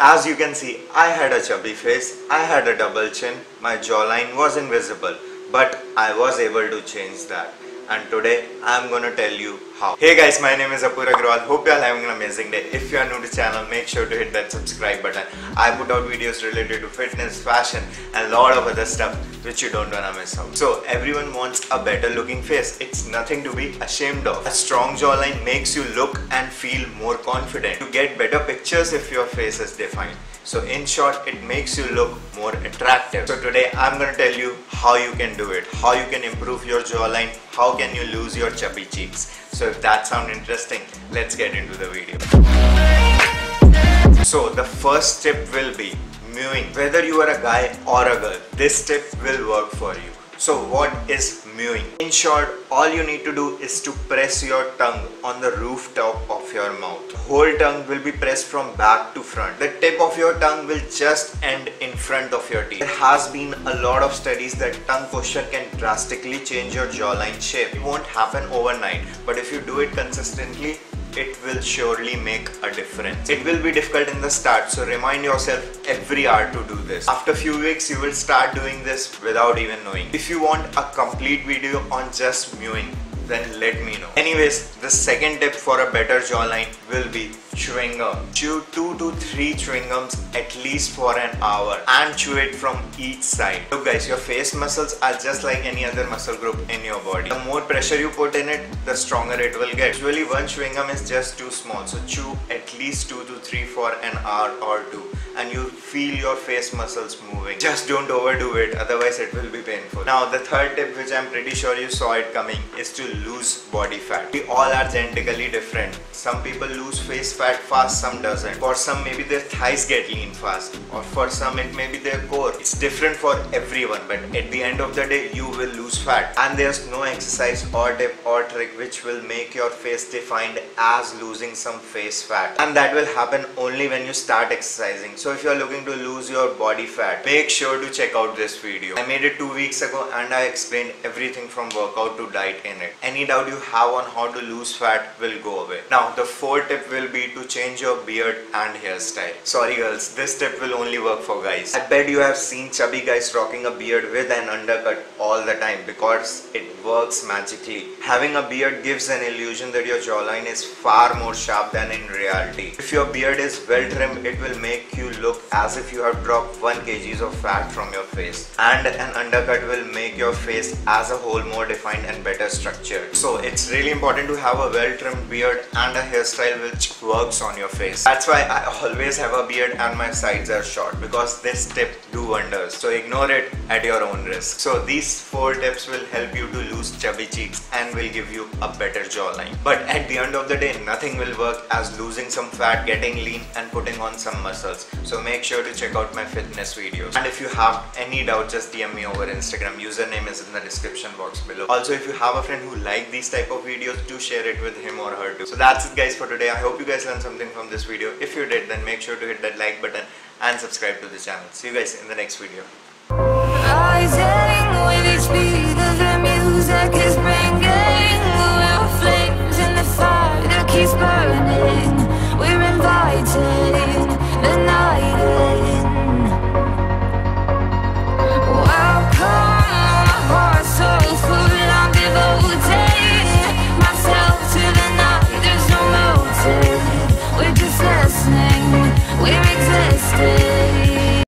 as you can see, I had a chubby face, I had a double chin, my jawline was invisible, but I was able to change that. And today I'm gonna tell you how. Hey guys, my name is Apoorv Agarrwal. Hope you all having an amazing day. If you are new to channel, make sure to hit that subscribe button. I put out videos related to fitness, fashion, and a lot of other stuff which you don't wanna miss out. So everyone wants a better looking face. It's nothing to be ashamed of. A strong jawline makes you look and feel more confident. You get better pictures if your face is defined. So in short, it makes you look more attractive. So today I'm gonna tell you how you can do it, how you can improve your jawline, how can you lose your chubby cheeks. So if that sounds interesting, let's get into the video. So the first tip will be mewing. Whether you are a guy or a girl, this tip will work for you. So what is mewing? In short, all you need to do is to press your tongue on the rooftop of your mouth. Whole tongue will be pressed from back to front. The tip of your tongue will just end in front of your teeth. There has been a lot of studies that tongue posture can drastically change your jawline shape. It won't happen overnight, but if you do it consistently, it will surely make a difference. It will be difficult in the start, so remind yourself every hour to do this. After few weeks, you will start doing this without even knowing. If you want a complete video on just mewing, then let me know. Anyways, the second tip for a better jawline will be chewing gum. Chew 2 to 3 chewing gums at least for an hour and chew it from each side. Look guys, your face muscles are just like any other muscle group in your body. The more pressure you put in it, the stronger it will get. Usually one chewing gum is just too small. So chew at least 2 to 3 for an hour or 2 and you feel your face muscles moving. Just don't overdo it, otherwise it will be painful. Now the third tip which I'm pretty sure you saw it coming is to lose body fat. We all are genetically different. Some people lose face fat fast, some doesn't. For some maybe their thighs get lean fast or for some it may be their core. It's different for everyone but at the end of the day you will lose fat and there's no exercise or tip or trick which will make your face defined as losing some face fat and that will happen only when you start exercising. So if you are looking to lose your body fat, make sure to check out this video. I made it two weeks ago and I explained everything from workout to diet in it. Any doubt you have on how to lose fat will go away. Now the fourth tip will be to change your beard and hairstyle. Sorry girls, this tip will only work for guys. I bet you have seen chubby guys rocking a beard with an undercut all the time because it works magically. Having a beard gives an illusion that your jawline is far more sharp than in reality. If your beard is well trimmed, it will make you look as if you have dropped 1 kg of fat from your face. And an undercut will make your face as a whole more defined and better structured. So it's really important to have a well trimmed beard and a hairstyle which works on your face. That's why I always have a beard and my sides are short because this tip do wonders. So ignore it at your own risk. So these 4 tips will help you to lose chubby cheeks and will give you a better jawline. But at the end of the day, nothing will work as losing some fat, getting lean and putting on some muscles. So make sure to check out my fitness videos. And if you have any doubt, just DM me over Instagram. Username is in the description box below. Also, if you have a friend who like these type of videos, do share it with him or her too. So that's it guys for today. I hope you guys learned something from this video. If you did, then make sure to hit that like button and subscribe to the channel. See you guys in the next video.